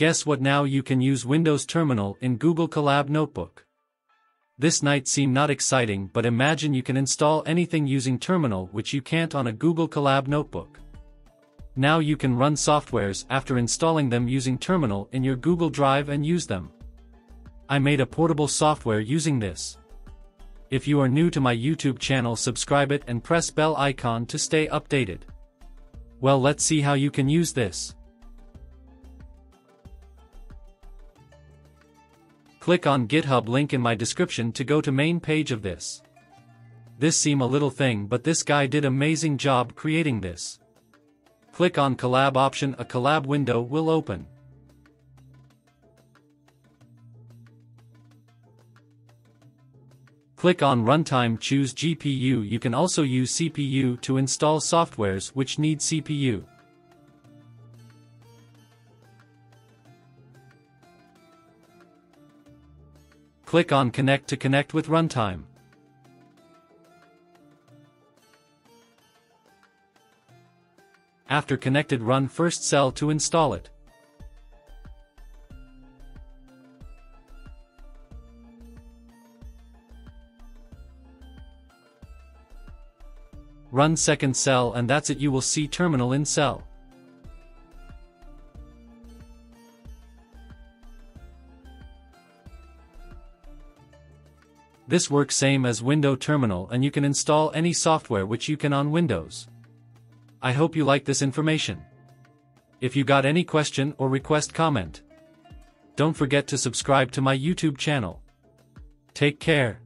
Guess what now you can use Windows Terminal in Google Colab Notebook. This might seem not exciting but imagine you can install anything using Terminal which you can't on a Google Colab Notebook. Now you can run softwares after installing them using Terminal in your Google Drive and use them. I made a portable software using this. If you are new to my YouTube channel subscribe it and press bell icon to stay updated. Well let's see how you can use this. Click on GitHub link in my description to go to main page of this. This seem a little thing but this guy did amazing job creating this. Click on Colab option a Colab window will open. Click on Runtime choose GPU you can also use CPU to install softwares which need CPU. Click on Connect to connect with Runtime. After connected run first cell to install it. Run second cell and that's it you will see terminal in cell. This works same as Window Terminal and you can install any software which you can on Windows. I hope you like this information. If you got any question or request comment. Don't forget to subscribe to my YouTube channel. Take care.